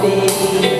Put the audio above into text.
poder.